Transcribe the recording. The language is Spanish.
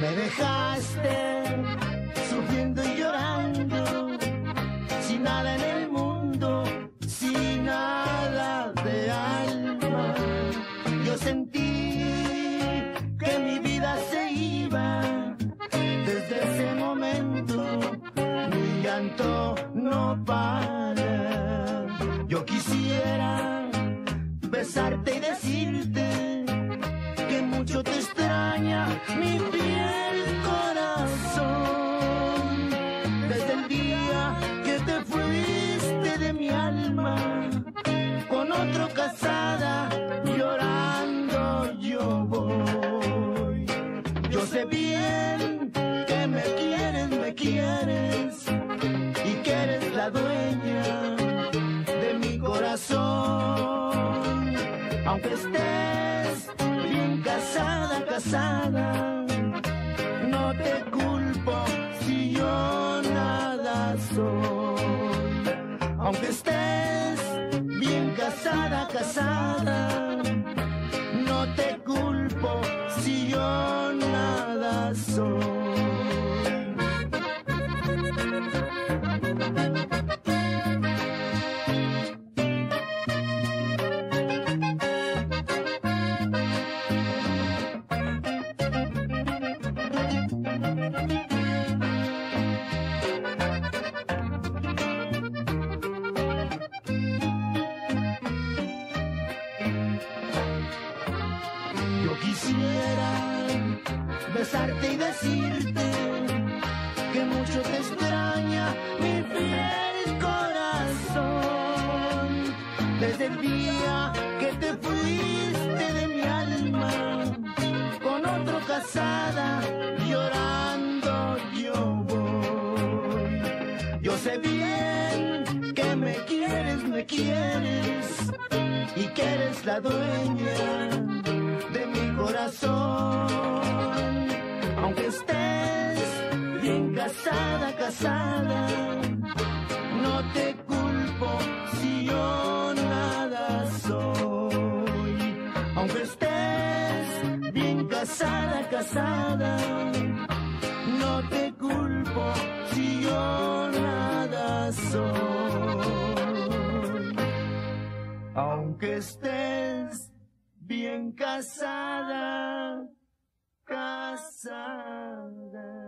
Me dejaste sufriendo y llorando, sin nada en el mundo, sin nada de alma. Yo sentí que mi vida se iba, desde ese momento mi llanto no para. Yo quisiera besarte y decirte que mucho te con otro casada, llorando yo voy. Yo sé bien que me quieres, me quieres y que eres la dueña de mi corazón. Aunque estés bien casada, casada, no te culpo si yo nada soy. Aunque estés casada, casada, no te culpo si yo nada soy. Besarte y decirte que mucho te extraña mi fiel corazón. Desde el día que te fuiste de mi alma, con otro casada, llorando yo voy. Yo sé bien que me quieres, me quieres y que eres la dueña de mi corazón. Aunque estés bien casada, casada, no te culpo si yo nada soy. Aunque estés bien casada, casada, no te culpo si yo nada soy. Aunque estés bien casada, casada.